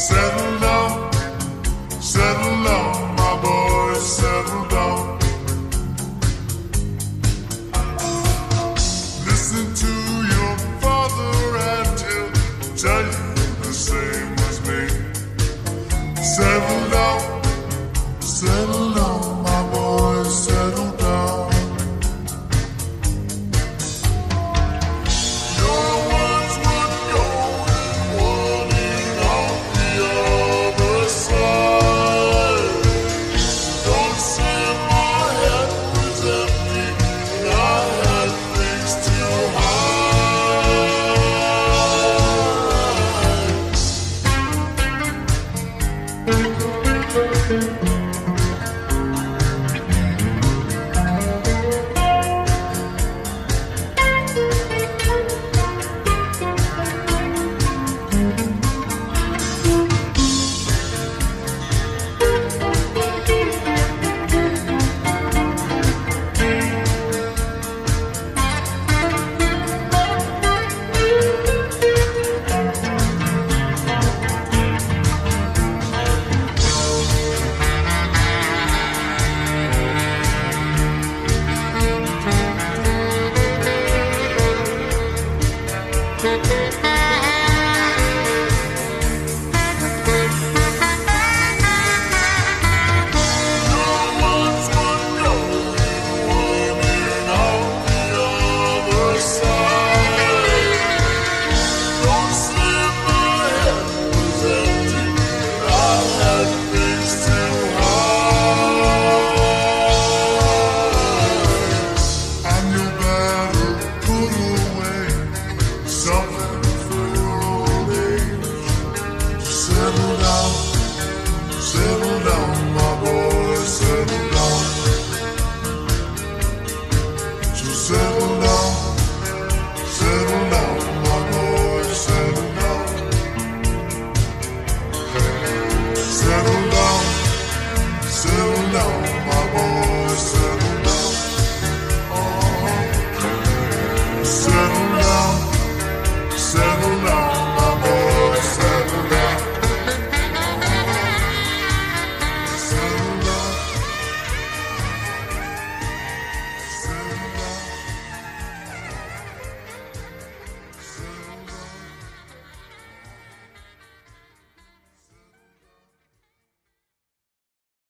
Settle down, settle down, my boy, settle down. Listen to your father and he'll tell you the same as me. Settle